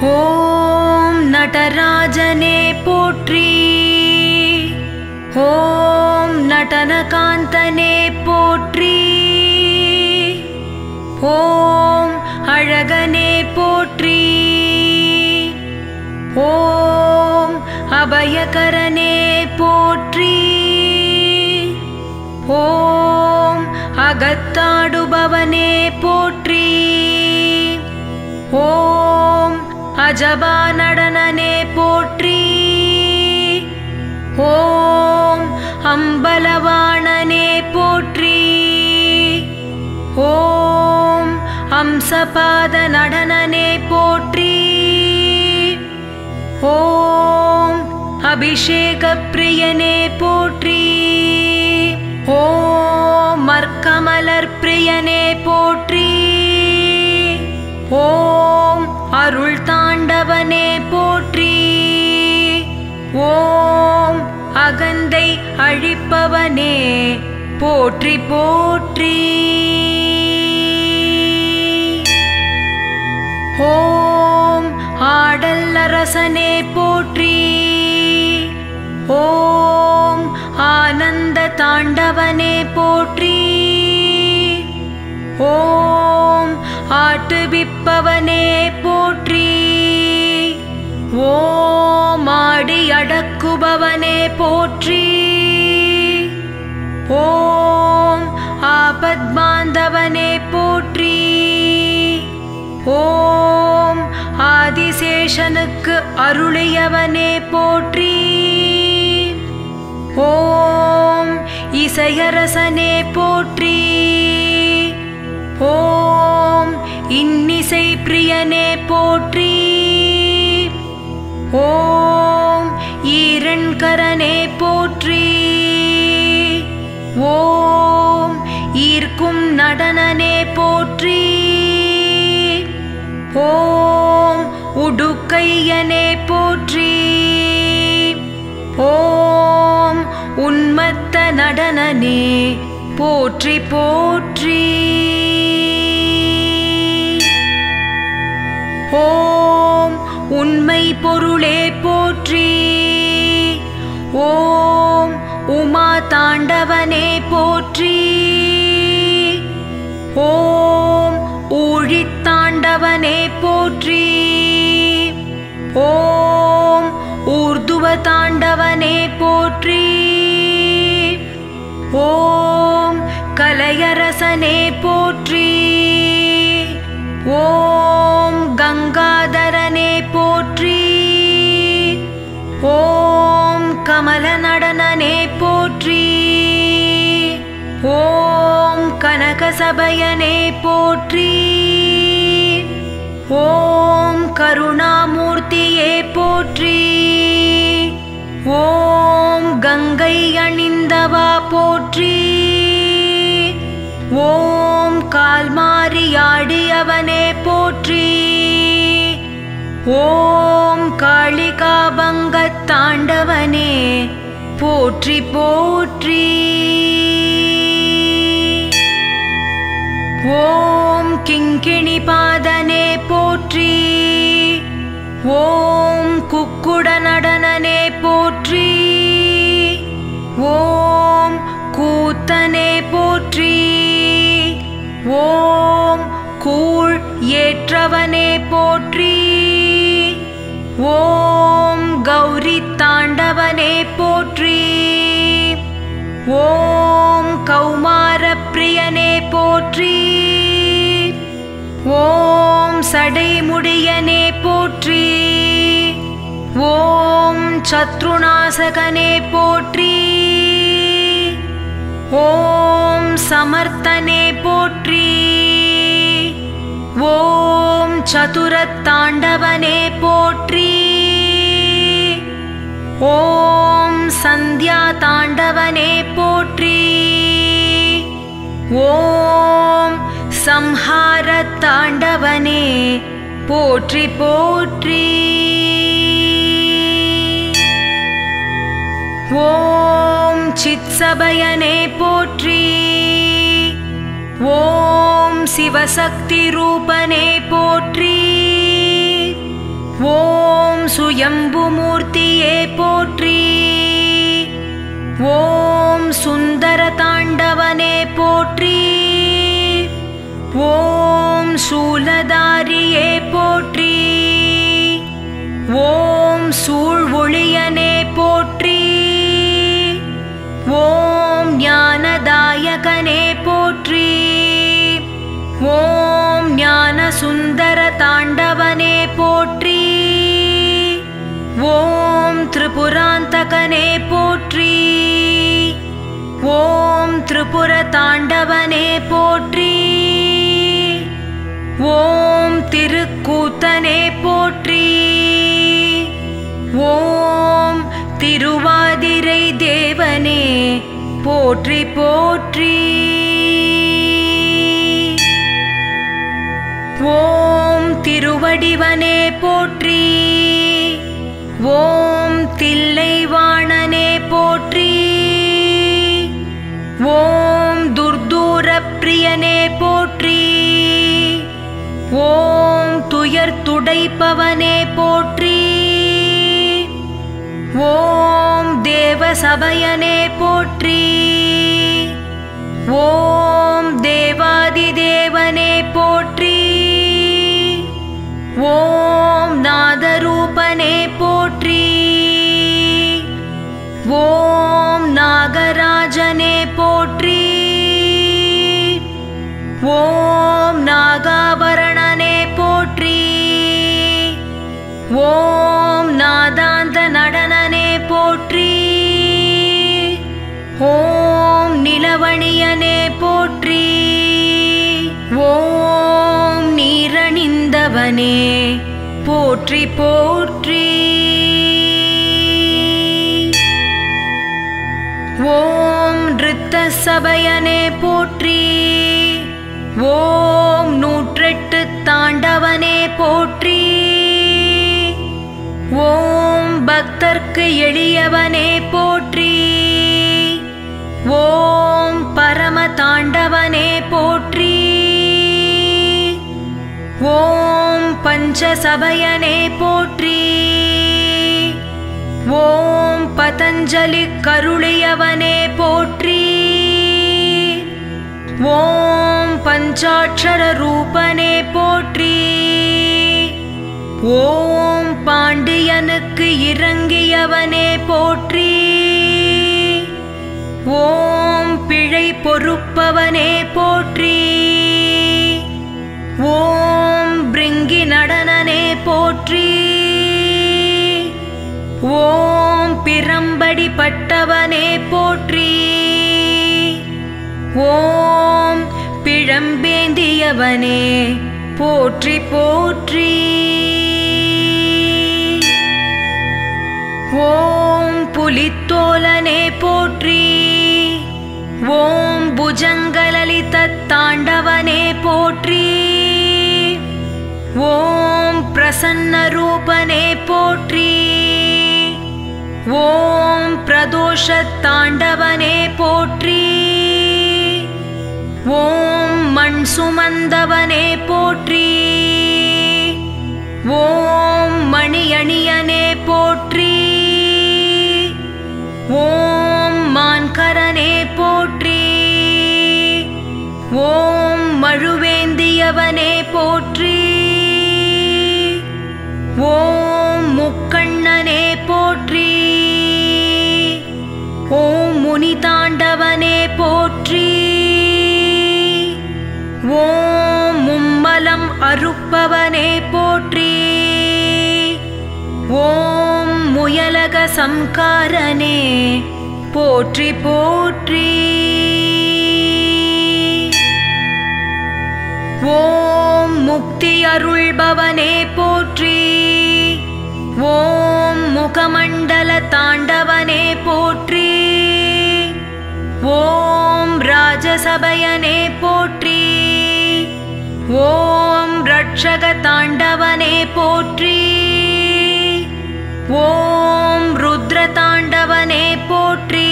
ஓம் நடராஜனே போற்றி. ஓம் நடனகாந்தனே போற்றி. ஓம் அழகனே போற்றி. ஓம் அபயகரனே போற்றி. ஓம் அகத்தாடுபவனே போற்றி. ஓம் அஜபா நடனனே போற்றி. ஓம் அம்பலவாணனே போற்றி. ஓம் அம்சபாத நடனனே போற்றி. ஓம் அபிஷேக பிரியனே போற்றி. ஓம் மர்க்கமலர் பிரியனே போற்றி. ஓம் அருள் தாண்டவனே போற்றி. ஓம் அகந்தை அழிப்பவனே போற்றி போற்றி. ஓம் ஆடல் அரசனே போற்றி. ஓம் ஆனந்த தாண்டவனே போற்றி. ஓம் ஆட்டுவிப்பவனே போற்றி. ஓம் ஆடி அடக்குபவனே போற்றி. ஓம் ஆபத்மாந்தவனே போற்றி. ஓம் ஆதிசேஷனுக்கு அருளியவனே போற்றி. ஓம் இசையரசனே போற்றி. ஓம் இன்னிசை பிரியனே போற்றி. ஓம் ஈரண்கரனே போற்றி. ஓம் ஈர்க்கும் நடனனே போற்றி. ஓம் உடுக்கையனே போற்றி. ஓம் உன்மத்த நடனனே போற்றி போற்றி. ஓம் உண்மை பொருளே போற்றி. ஓம் உமா தாண்டவனே போற்றி. ஓம் ஊழித்தாண்டவனே போற்றி. ஓம் ஊர்துவ தாண்டவனே போற்றி. ஓம் கலையரசனே போற்றி. ஓம் கங்காதரனே போற்றி. ஓம் கமல நடனனே போற்றி. ஓம் கனகசபையனே போற்றி. ஓம் கருணாமூர்த்தியே போற்றி. ஓம் கங்கை அணிந்தவா போற்றி. ஓம் கால்மாரியாடியவனே போற்றி. ஓம் காளிகாபங்க தாண்டவனே போற்றி போற்றி. ஓம் கிங்கிணி பாதனே போற்றி. ஓம் குக்குட நடனனே போற்றி. ஓம் கூத்தனே போற்றி. ஓம் கூழ் ஏற்றவனே போற்றி. ஓம் கௌரி தாண்டவனே போற்றி. ஓம் கௌமார பிரியனே போற்றி. ஓம் சடைமுடியனே போற்றி. ஓம் சத்ருநாசகனே போற்றி. ஓம் சமர்த்தனே போற்றி. ஓம் சதுரத்தாண்டவனே போற்றி. ஓம் சந்தியா தாண்டவனே போற்றி. ஓம் சம்ஹார தாண்டவனே போற்றி போற்றி. ஓம் சித்சபயனே போற்றி. ஓம் சிவசக்தி ரூபனே போற்றி. ஓம் சுயம்புமூர்த்தியே போற்றி. ஓம் சுந்தர தாண்டவனே போற்றி. ஓம் சூலதாரியே போற்றி. ஓம் சூழ்வொழியனே போற்றி. ஓம் நாயகனே போற்றி. ஓம் ஞான சுந்தர தாண்டவனே போற்றி. ஓம் திரிபுராந்தகனே போற்றி. ஓம் திரிபுர தாண்டவனே போற்றி. ஓம் திருக்கூத்தனே போற்றி. ஓம் திருவாதிரை தேவனே. போற்றி போற்றி. ஓம் திருவடிவனே போற்றி. ஓம் தில்லைவாணனே போற்றி. ஓம் துர்தூரப்பிரியனே போற்றி. ஓம் துயர் துடைப்பவனே போற்றி. ஓம் தேவசபையனே போற்றி. ஓம் தேவாதிதேவனே போற்றி. ஓம் நாதரூபனே போற்றி. ஓம் நாகராஜனே போற்றி. ஓம் நாகாபரணனே போற்றி. ஓம் நிலவணியனே போற்றி. ஓம் நீரணிந்தவனே போற்றி போற்றி. ஓம் ரித்த சபையனே போற்றி. ஓம் நூற்றெட்டு தாண்டவனே போற்றி. ஓம் பக்தர்க்கு எளியவனே போற்றி. ஓம் பரம தாண்டவனே போற்றி. ஓம் பஞ்சசபையனே போற்றி. ஓம் பதஞ்சலி கருளியவனே போற்றி. ஓம் பஞ்சாட்சர ரூபனே போற்றி. ஓம் பாண்டியனுக்கு இறங்கியவனே போற்றி. ஓம் பிழை பொறுப்பவனே போற்றி. ஓம் பிரிங்கி நடனனே போற்றி. ஓம் பிரம்படி பட்டவனே போற்றி. ஓம் பிழம்பேந்தியவனே போற்றி போற்றி. ஓம் புலித்தோலனே போற்றி. ஓம் புஜங்கலலித தாண்டவனே போற்றி. ஓம் பிரசன்ன ரூபனே போற்றி. ஓம் பிரதோஷ தாண்டவனே போற்றி. ஓம் மண் சுமந்தவனே போற்றி. ஓம் மணியணியனே போற்றி. ஓம் மழுவேந்தியவனே போற்றி. ஓம் முக்கண்ணனே போற்றி. ஓம் முனிதாண்டவனே போற்றி. ஓம் மும்மலம் அறுப்பவனே போற்றி. ஓம் முயலக சம்காரனே போற்றி போற்றி. ஓம் முக்தி அருள்பவனே போற்றி. ஓம் முகமண்டல தாண்டவனே போற்றி. ஓம் ராஜசபையனே போற்றி. ஓம் ரட்சக தாண்டவனே போற்றி. ஓம் ருத்ர தாண்டவனே போற்றி.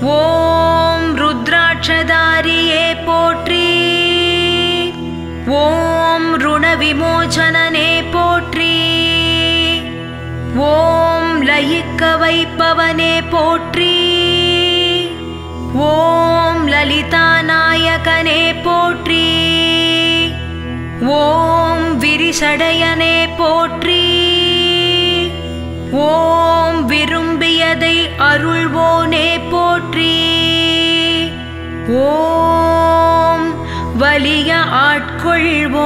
ஓம் ருத்ராட்சதாரியே போற்றி. ஓம் ருண விமோசனனே போற்றி. வைப்பவனே போற்றி. ஓம் லலிதா நாயகனே போற்றி. ஓம் விரிசடையனே போற்றி. ஓம் விரும்பியதை அருள்வோனே போற்றி. ஓம் வலிய ஆட்கொள்வோனே.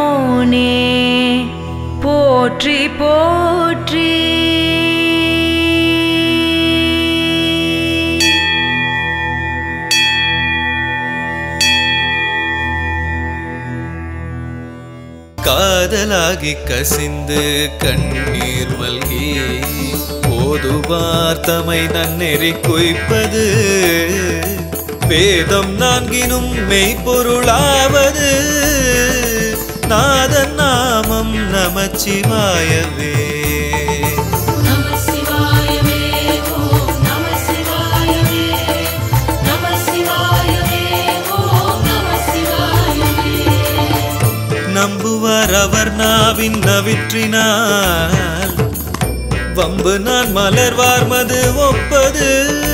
போற்றி போற்றி. காதலாகி கசிந்து கண்ணீர் மல்கி ஓதுவார் தமை நன்னெறி குய்ப்பது. வேதம் நான்கினும் மெய்ப்பொருளாவது. நாதன் நாமம் நமச்சிவாயவே. நம்புவார் அவர் நாவின் நவிற்றினால். வம்பு நான் மலர்வார் மது ஒப்பது.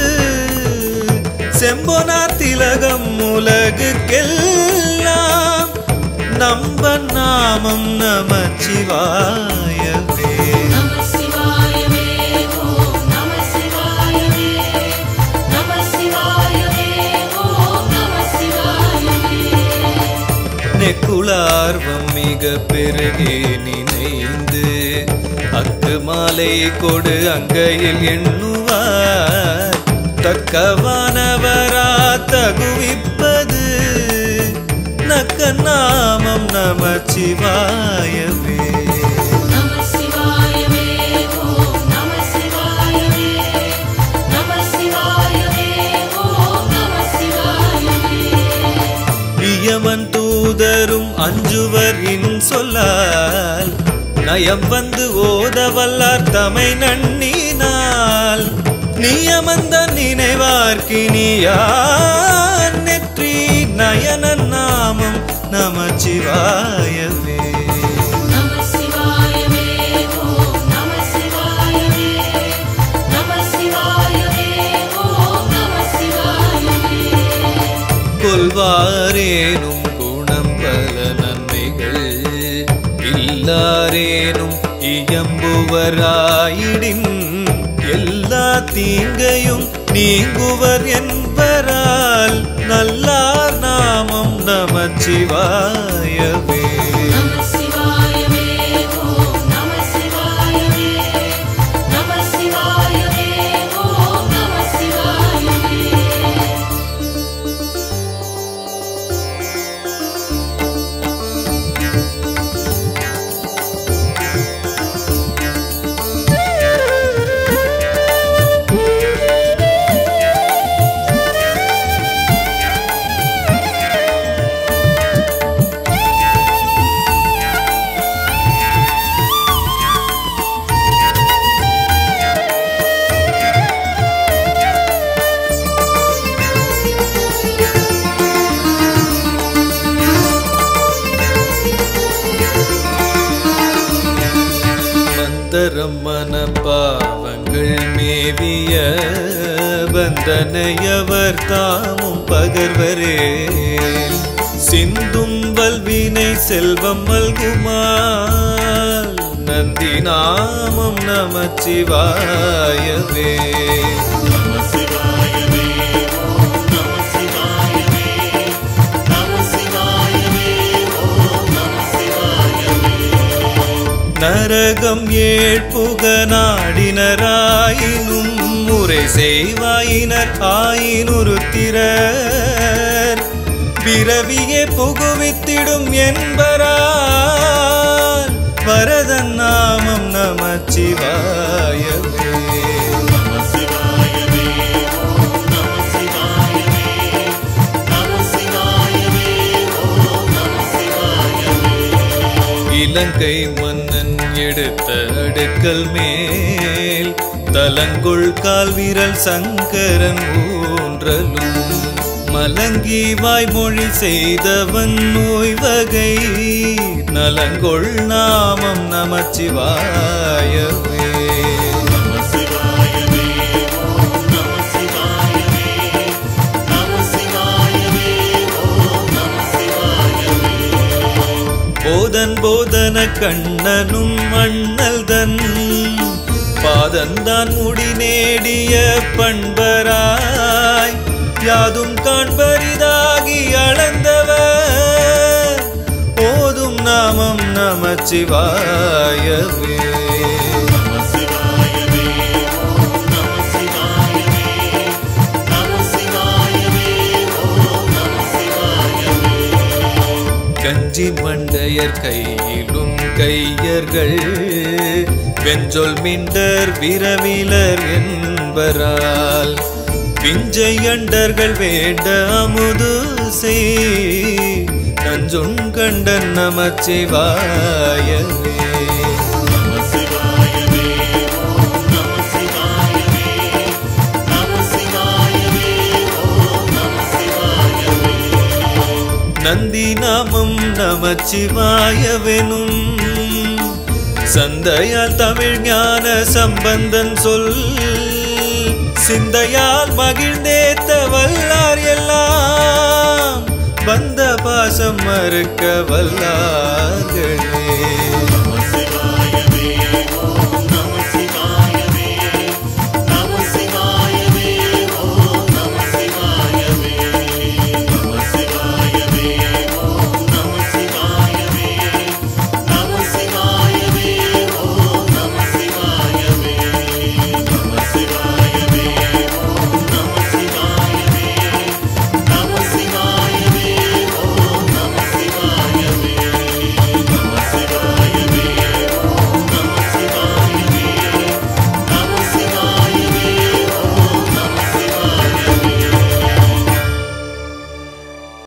செம்பொனார் திலகம் உலகுக்கெல்லாம் நம்ப நாமம் நமச்சிவாயவே நெக்குளார்வம் மிக பெருகே நினைந்து அக்கு மாலை கொடு அங்கையில் எண்ணுவார். தக்கவானவரா தகுவிப்பது நக்க நாமம் நம சிவாயவே இயமன் தூதரும் அஞ்சுவர் இன் சொல்லால் நயம் வந்து ஓத வல்லார் தமை நன்னினால் நியமந்த நினைவார்க்கினியான் நெற்றி நயன நாமம் நமச்சிவாயவே கொல்வாரேனும் குணம் பல நன்மைகள். இல்லாரேனும் இயம்புவராயிடின் எல்லா தீங்கையும் நீங்குவர் என்பரால் நல்லார் நாமம் நமச்சிவாயவே செல்வம் மல்குமால் நந்தி நாமம் நமச்சிவாயவே. நரகம் ஏழ்புக நாடினராயினும் முறை செய்வாயினர் ஆயினுருத்திரர். பிறவியே புகுவித்திடும் என்பரால் வரதன் நாமம் நமச்சிவாயவே. இலங்கை மன்னன் எடுத்த அடுக்கல் மேல் தலங்குள் கால் வீரல் சங்கரன் ஊன்றலும். மலங்கி வாய்மொழி செய்தவன் நோய் வகை நலங்கொள் நாமம் நமச்சிவாயவே. போதன் போதன கண்ணனும் மண்ணல் தன். பாதந்தான் முடிநேடிய பண்பராய். யாதும் காண்பரிதாகி அளந்தவர். ஓதும் நாமம் நமச்சிவாயவே கஞ்சி மண்டையர் கையிலும் கையர்கள் வெஞ்சொல் மிண்டர் விரவிலர் என்பரால். பிஞ்சை அண்டர்கள் வேண்ட அமுது செய் கண்டன் நமச்சிவாயவே. நந்தி நாமம் நமச்சிவாயவெனும் சந்தையால் தமிழ் ஞான சம்பந்தன் சொல் சிந்தையால் மகிழ்ந்தேத்த வல்லார் எல்லாம். வந்த பாசம் மறுக்க வல்லார்களே.